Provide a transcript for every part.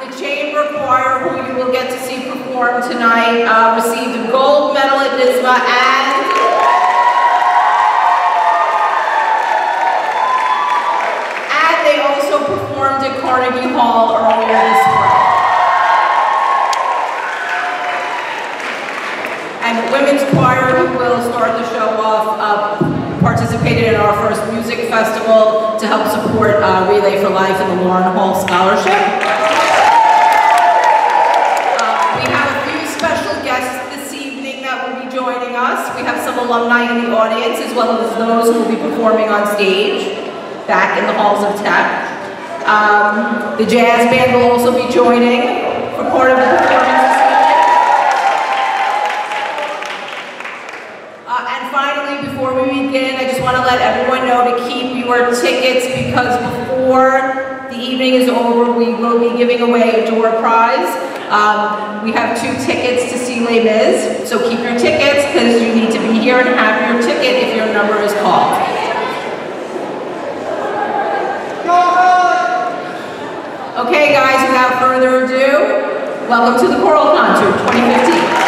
The Chamber Choir, who you will get to see perform tonight, uh, received a gold medal at NYSSMA and and they also performed at Carnegie Hall earlier this spring. And Women's Choir, who will start the show off, uh, participated in our first music festival to help support uh, Relay for Life and the Lauren Hall Scholarship. Uh, We have a few special guests this evening that will be joining us. We have some alumni in the audience, as well as those who will be performing on stage back in the halls of tech. Um, the jazz band will also be joining for part of the performance. Uh, and finally, before we begin, I just want to let everyone know to keep your tickets because before the evening is over, we will be giving away a door prize. Um, we have two tickets to Les Mis, so keep your tickets because you need to be here and have your ticket if your number is called. Okay, guys, without further ado, welcome to the Choral Concert 2015.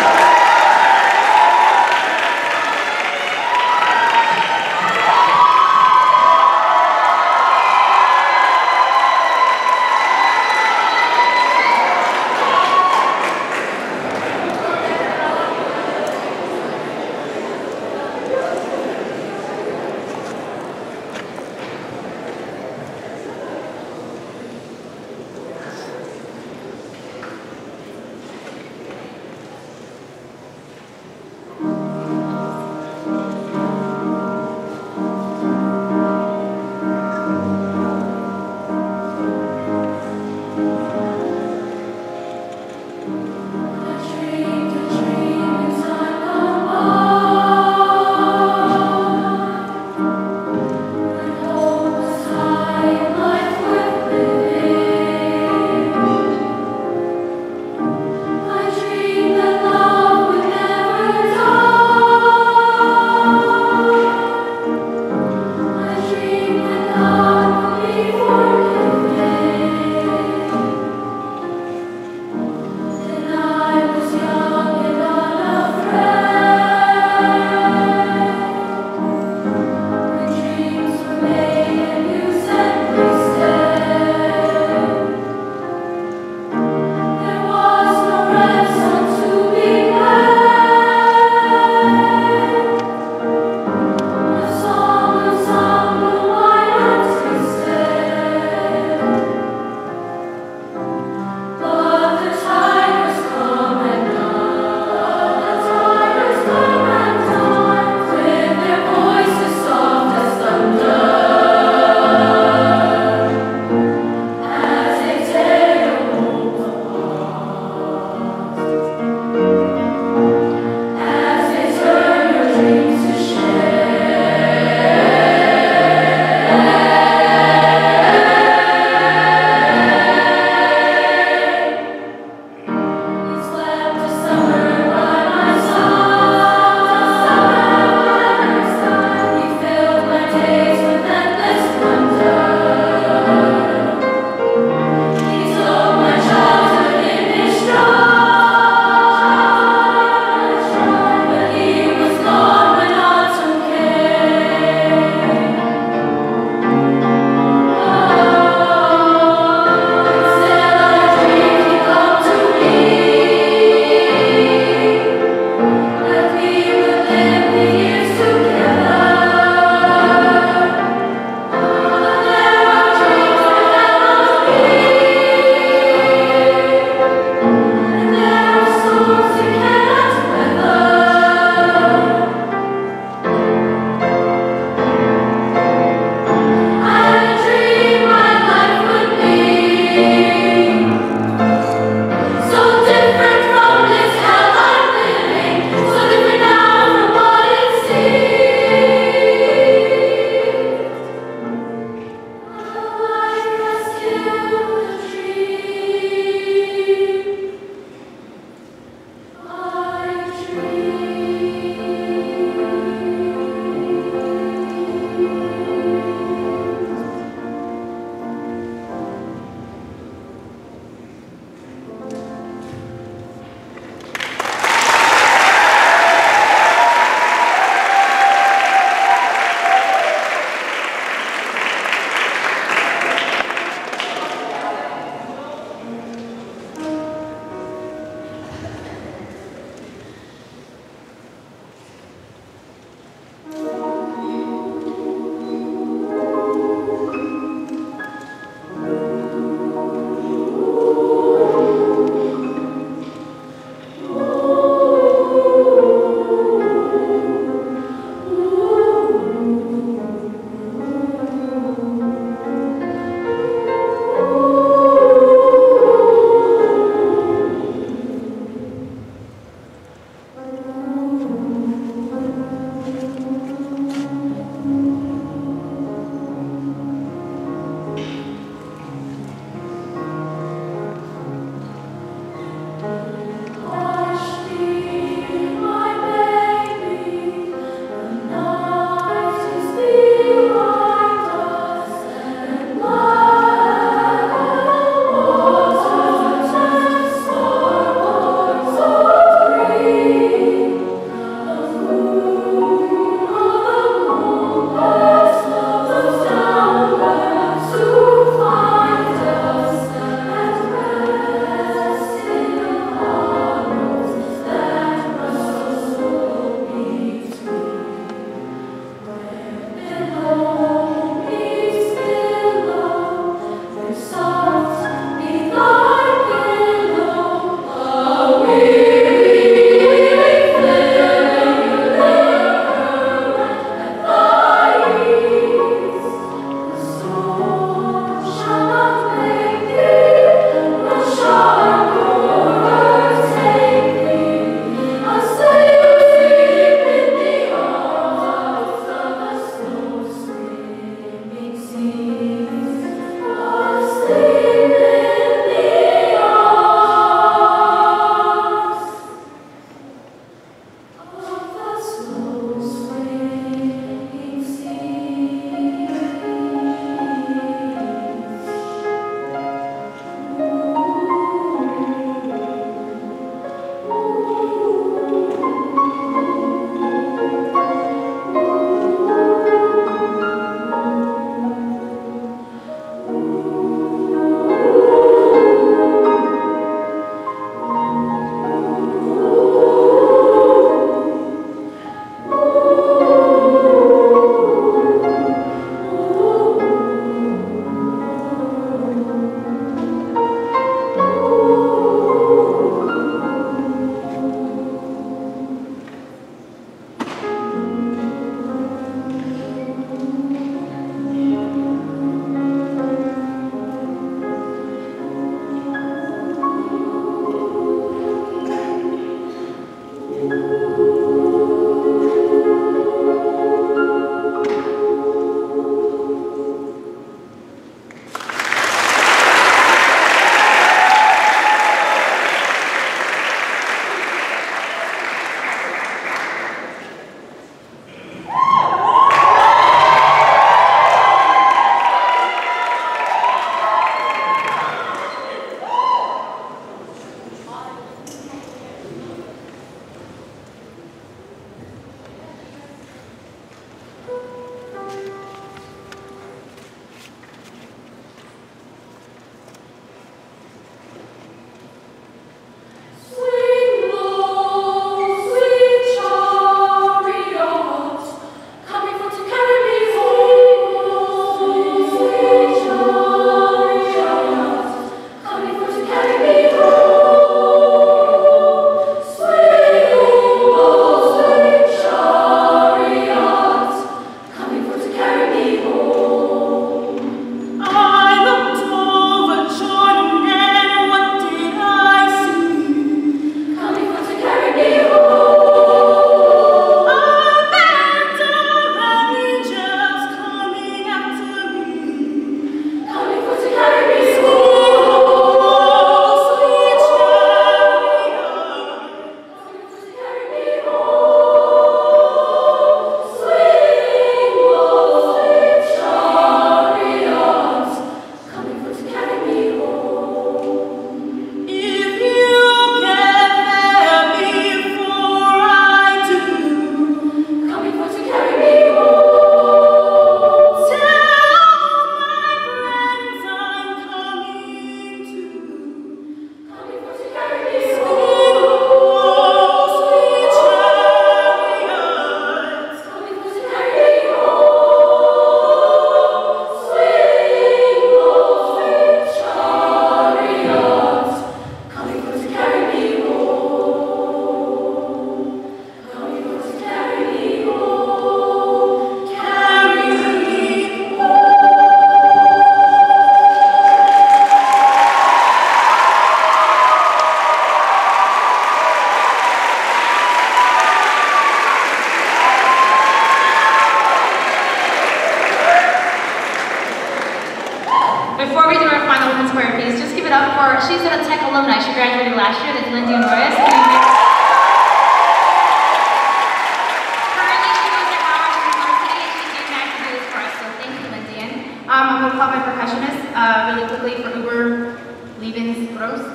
Um, I'm gonna call my percussionist uh, really quickly for Uber Lebensgross.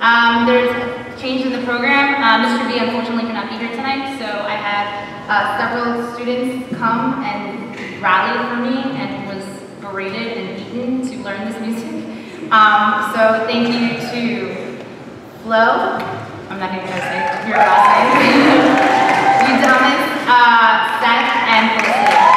um, there's a change in the program. Uh, Mr. B unfortunately cannot be here tonight, so I had uh, several students come and rally for me and was berated and beaten to learn this music. Um, so thank you to Flo. I'm not even gonna say your name. Udamas, uh, Seth, and Felicity.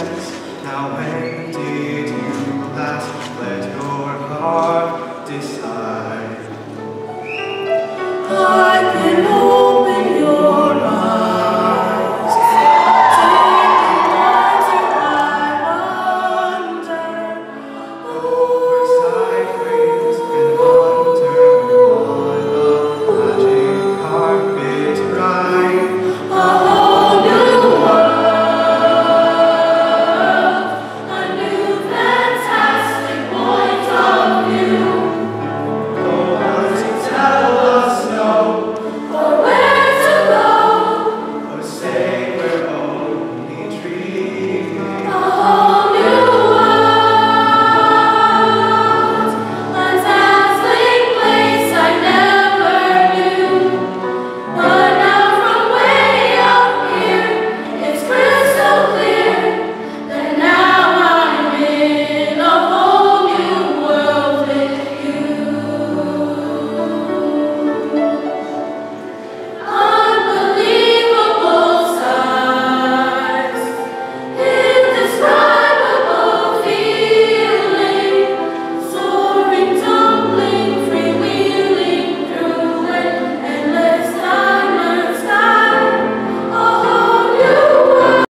Now when did you last let your heart